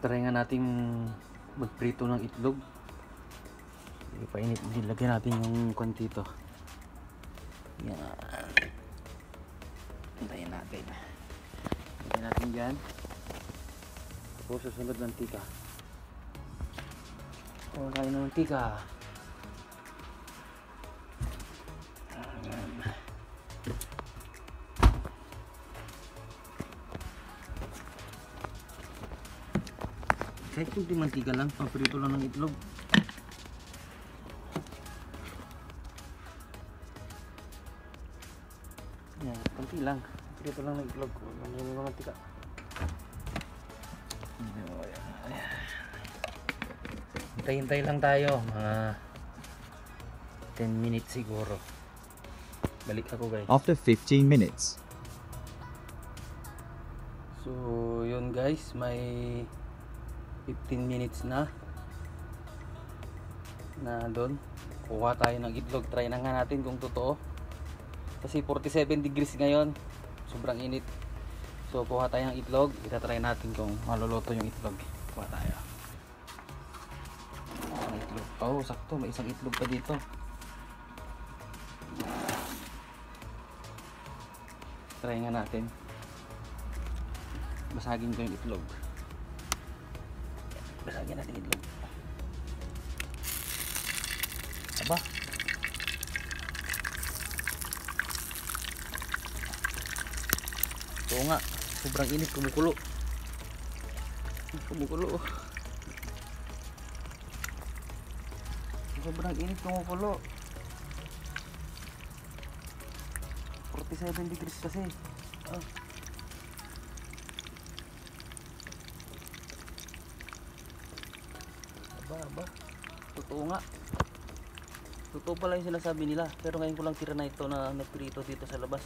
try nga natin magprito ng itlog. Ipainit nilagyan natin yung kwantito yan. Hintayin natin. Hintayin natin dyan. Tapos susunod ng tika. O tayo ng tika kahit kunti mantika lang paprito lang ng itlog. Yan kunti lang. Paprito lang ng itlog huwag lang yung mantika. Hintay-hintay lang tayo mga 10 minutes siguro. Balik ako guys. After 15 minutes, So, yun guys, may 15 minutes na na doon. Kuha tayo ng itlog. Try na nga natin kung totoo. Kasi 47 degrees ngayon. Sobrang init. So, kuha tayo ng itlog. Itatry natin kung maluluto yung itlog. Kuha tayo. Isang itlog. Oh, sakto. May isang itlog pa dito. Try nga natin basagin ko yung itlog basagin natin yung itlog aba oo nga. Sobrang init kumukulo kumukulo sobrang init kumukulo 47 degrees kasi ah Aba, aba. Totoo nga. Totoo pala yung sinasabi nila. Pero ngayon ko lang tira na ito na nagprito dito sa labas.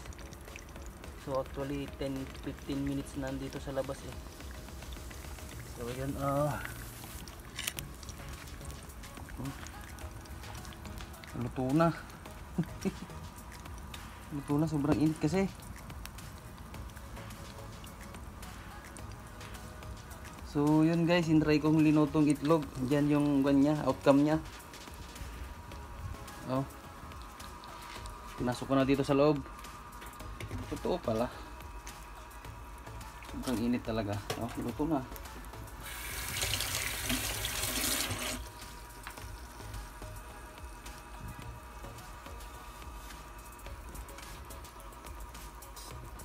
So actually 10-15 minutes na dito sa labas eh. So yun ah. Hmm. Luto na. Luto na sobrang init kasi. So yun guys, hintry kong linutong itlog. Diyan yung kanya, outcome niya. Oh. Pinasok ko na dito sa loob. Totoo pala. Sobrang init talaga. Oh, luto na.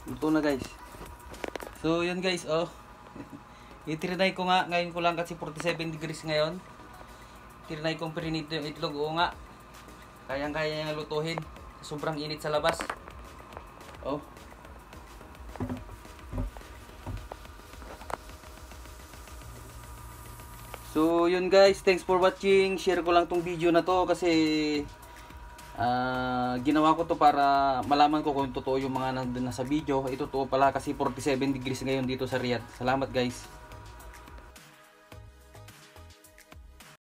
Luto na guys. So yun guys, oh. Itirinay ko nga, ngayon ko lang kasi 47 degrees ngayon. Tirinay kong prinito yung itlog, oo nga. Kayang-kaya niya lutuhin. Sobrang init sa labas. Oh. So, yun guys. Thanks for watching. Share ko lang tong video na to kasi ah, ginawa ko to para malaman ko kung totoo yung mga nandun na sa video. Ito to pala kasi 47 degrees ngayon dito sa Riyadh. Salamat guys.